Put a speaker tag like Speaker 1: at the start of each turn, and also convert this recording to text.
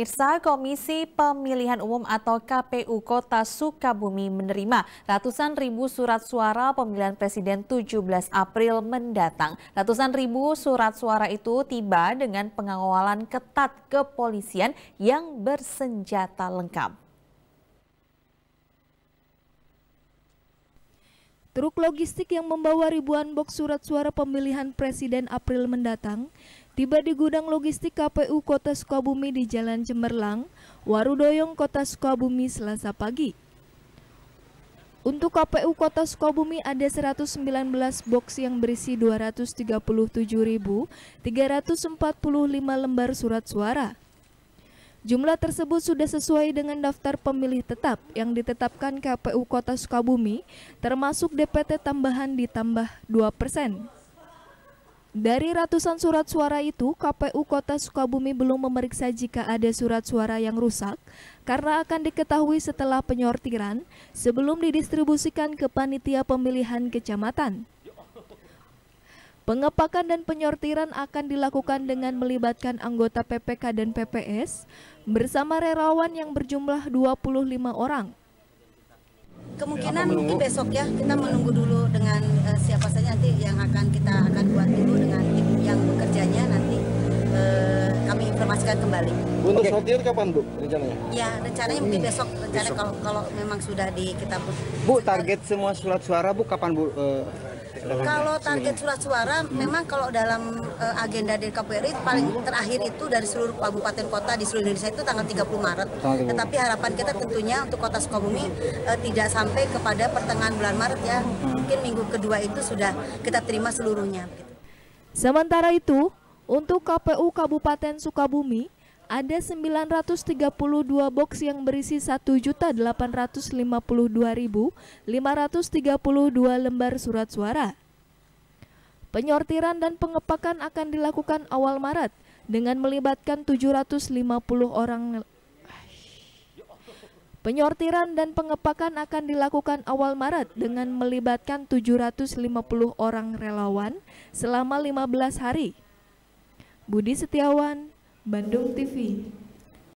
Speaker 1: Pemirsa Komisi Pemilihan Umum atau KPU Kota Sukabumi menerima ratusan ribu surat suara pemilihan Presiden 17 April mendatang. Ratusan ribu surat suara itu tiba dengan pengawalan ketat kepolisian yang bersenjata lengkap.
Speaker 2: Truk logistik yang membawa ribuan box surat suara pemilihan Presiden April mendatang tiba di gudang logistik KPU Kota Sukabumi di Jalan Cemerlang, Warudoyong, Kota Sukabumi Selasa pagi. Untuk KPU Kota Sukabumi ada 119 box yang berisi 237.345 lembar surat suara. Jumlah tersebut sudah sesuai dengan daftar pemilih tetap yang ditetapkan KPU Kota Sukabumi, termasuk DPT tambahan ditambah 2 persen. Dari ratusan surat suara itu, KPU Kota Sukabumi belum memeriksa jika ada surat suara yang rusak karena akan diketahui setelah penyortiran sebelum didistribusikan ke panitia pemilihan kecamatan. Pengepakan dan penyortiran akan dilakukan dengan melibatkan anggota PPK dan PPS bersama relawan yang berjumlah 25 orang.
Speaker 3: Kemungkinan mungkin besok ya kita menunggu dulu dengan uh, siapa saja nanti yang akan kita akan buat informasikan kembali.
Speaker 4: Untuk okay. sortir kapan Bu rencananya?
Speaker 3: Ya rencananya mungkin besok rencana kalau kalau memang sudah di kita
Speaker 4: Bu target semua surat suara Bu kapan Bu? Uh,
Speaker 3: kalau target surat suara, memang kalau dalam uh, agenda dari KPRI paling terakhir itu dari seluruh kabupaten kota di seluruh Indonesia itu tanggal 30 Maret. Tetapi harapan kita tentunya untuk Kota Sukabumi uh, tidak sampai kepada pertengahan bulan Maret ya. Mungkin minggu kedua itu sudah kita terima seluruhnya.
Speaker 2: Sementara itu, untuk KPU Kabupaten Sukabumi, ada 932 box yang berisi 1.852.532 lembar surat suara. Penyortiran dan pengepakan akan dilakukan awal Maret dengan melibatkan 750 orang Penyortiran dan pengepakan akan dilakukan awal Maret dengan melibatkan 750 orang relawan selama 15 hari. Budi Setiawan, Bandung TV